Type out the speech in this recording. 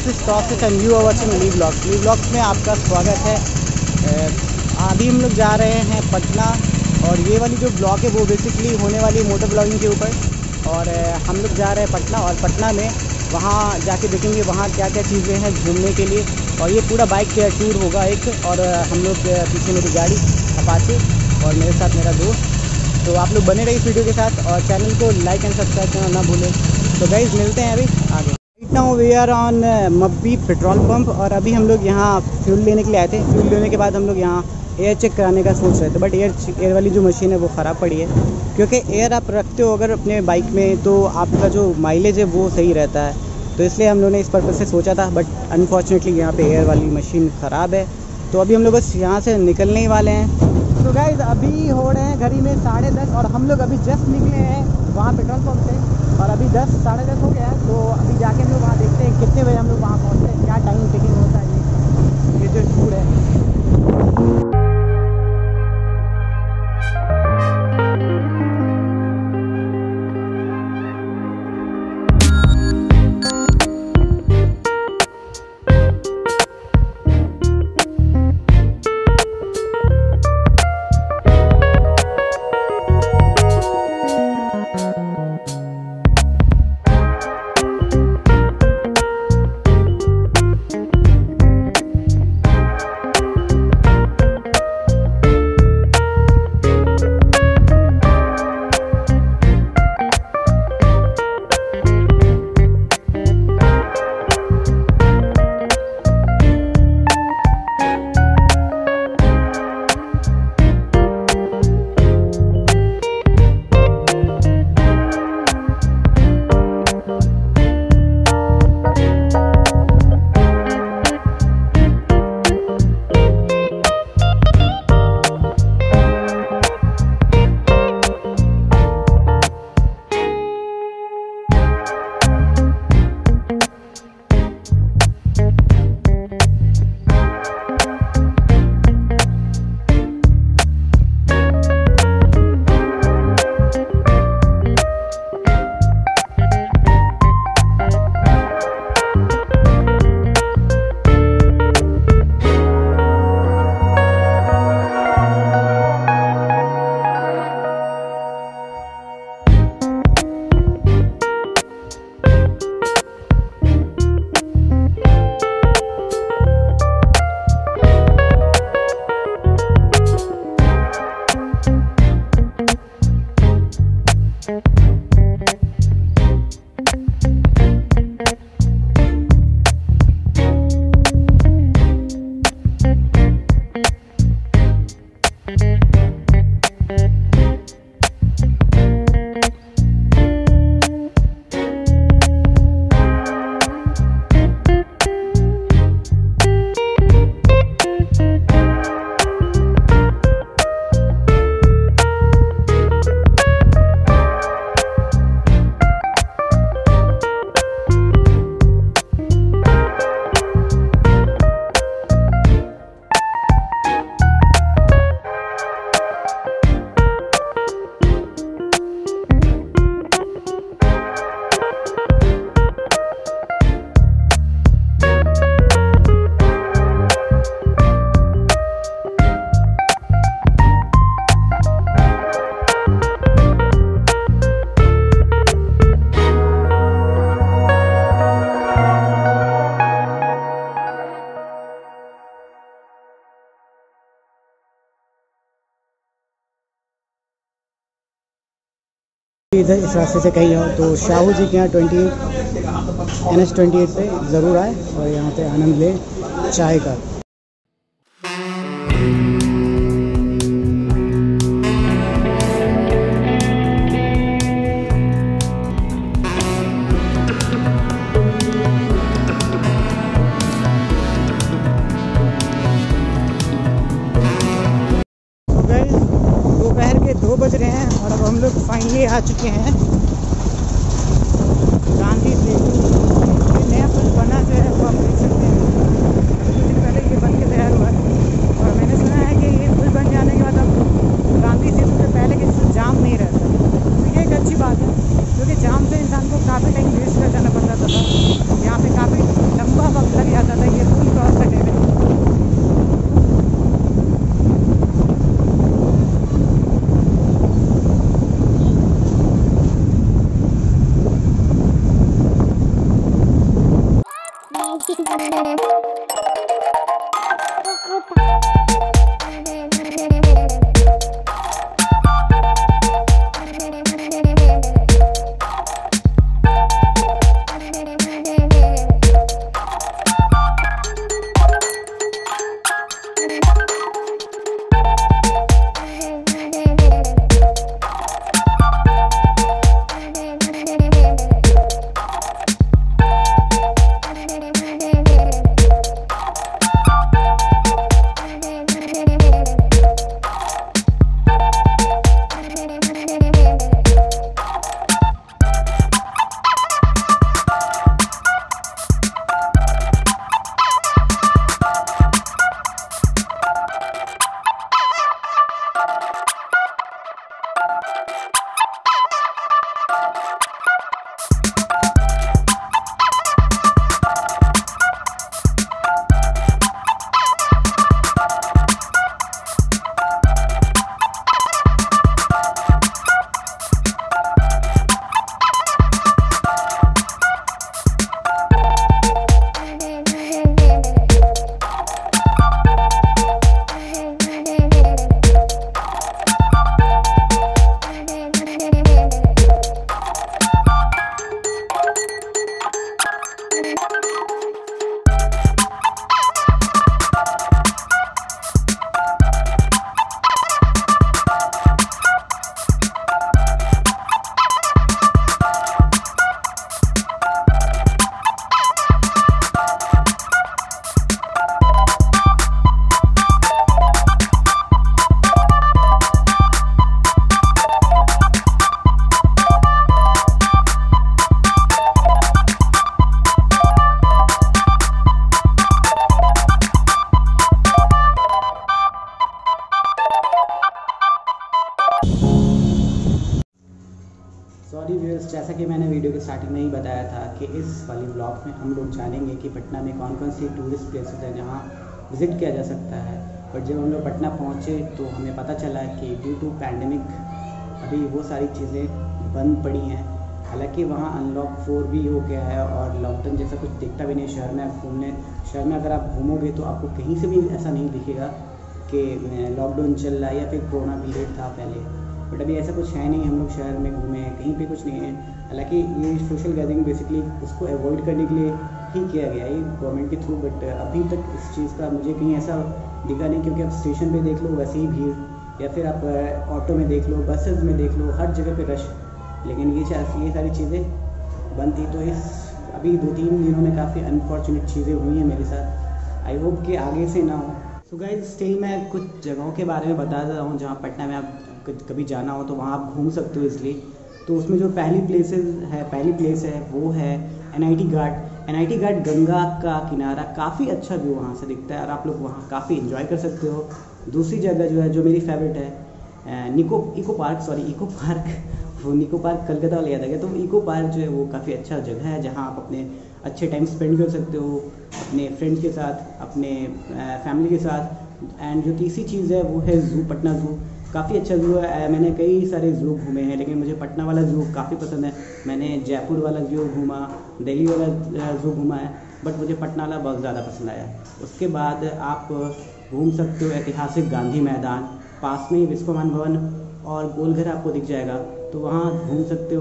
This is टॉसिस and you are watching Lee blogs Lee blogs में आपका स्वागत है। अभी हम लोग जा रहे हैं पटना और ये वाली जो ब्लॉग है वो बेसिकली होने वाली मोटर ब्लॉगिंग के ऊपर। और हम लोग जा रहे हैं पटना और पटना में वहाँ जाके देखेंगे वहाँ क्या क्या चीज़ें हैं घूमने के लिए। और ये पूरा बाइक टूर होगा एक। और हम लोग पीछे मेरी गाड़ी अपाचे और मेरे साथ मेरा दोस्त। तो आप लोग बने रहिए वीडियो के साथ और चैनल को लाइक एंड सब्सक्राइब करना ना भूलें। तो गाइज़ मिलते हैं अभी। आगे। नाउ वी आर ऑन मब्बी पेट्रोल पंप और अभी हम लोग यहाँ फ्यूल लेने के लिए आए थे। फ्यूल लेने के बाद हम लोग यहाँ एयर चेक कराने का सोच रहे थे बट एयर एयर वाली जो मशीन है वो ख़राब पड़ी है। क्योंकि एयर आप रखते हो अगर अपने बाइक में तो आपका जो माइलेज है वो सही रहता है। तो इसलिए हम लोगों ने इस पर्पज़ से सोचा था बट अनफॉर्चुनेटली यहाँ पर एयर वाली मशीन ख़राब है। तो अभी हम लोग बस यहाँ से निकलने ही वाले हैं। तो गाइज़ अभी हो रहे हैं घड़ी में साढ़े दस और हम लोग अभी जस्ट निकले हैं वहाँ पेट्रोल पंप से। और अभी दस साढ़े दस हो गया है तो अभी जाके हम लोग वहाँ देखते हैं इधर इस रास्ते से कहीं हो तो शाहू जी के यहाँ twenty N S twenty eight पर ज़रूर आए और यहाँ पे आनंद ले, चाय का। आ चुके हैं। जैसा कि मैंने वीडियो के स्टार्टिंग में ही बताया था कि इस वाली ब्लॉग में हम लोग जानेंगे कि पटना में कौन कौन सी टूरिस्ट प्लेसेस हैं जहाँ विज़िट किया जा सकता है। और जब हम लोग पटना पहुँचे तो हमें पता चला कि ड्यू टू पैंडमिक अभी वो सारी चीज़ें बंद पड़ी हैं। हालाँकि वहाँ अनलॉक फोर भी हो गया है और लॉकडाउन जैसा कुछ दिखता भी नहीं शहर में आप घूमने, शहर में अगर आप घूमोगे तो आपको कहीं से भी ऐसा नहीं दिखेगा कि लॉकडाउन चल रहा है या फिर कोरोना पीरियड था पहले। बट अभी ऐसा कुछ है नहीं, हम लोग शहर में घूमे हैं, कहीं पे कुछ नहीं है। हालाँकि ये सोशल गैदरिंग बेसिकली उसको अवॉइड करने के लिए ही किया गया है गवर्नमेंट के थ्रू बट अभी तक इस चीज़ का मुझे कहीं ऐसा दिखा नहीं, क्योंकि आप स्टेशन पे देख लो, वैसे ही भीड़, या फिर आप ऑटो में देख लो बसेज में देख लो, हर जगह पे रश लेकिन ये ये सारी चीज़ें बंद थी तो इस, अभी दो तीन दिनों में काफ़ी अनफॉर्चुनेट चीज़ें हुई हैं मेरे साथ। आई होप कि आगे से ना हो। सो गाइज़ स्टिल मैं कुछ जगहों के बारे में बता रहा हूँ, जहाँ पटना में आप कभी जाना हो तो वहाँ आप घूम सकते हो इसलिए। तो उसमें जो पहली प्लेसेस है, पहली प्लेस है, वो है N I T Ghat. N I T Ghat Ganga का किनारा काफ़ी अच्छा व्यू वहाँ से दिखता है और आप लोग वहाँ काफ़ी इन्जॉय कर सकते हो। दूसरी जगह जो है, जो मेरी फेवरेट है Nicco eco park sorry eco park वो निको पार्क कलकत्ता वाले याद आ गया। तो इको पार्क जो है, वो काफ़ी अच्छा जगह है, जहाँ आप अपने अच्छे टाइम स्पेंड कर सकते हो, अपने फ्रेंड्स के साथ, अपने फैमिली के साथ। एंड जो तीसरी चीज़ है, वो है जू पटना जू काफ़ी अच्छा जू है। मैंने कई सारे जू घूमे हैं, लेकिन मुझे पटना वाला जू काफ़ी पसंद है। मैंने जयपुर वाला जू घूमा, दिल्ली वाला जू घूमा है बट मुझे पटना वाला बहुत ज़्यादा पसंद आया। उसके बाद आप घूम सकते हो ऐतिहासिक गांधी मैदान, पास में ही विश्वमान भवन, और गोलघर आपको दिख जाएगा। तो वहाँ घूम सकते हो।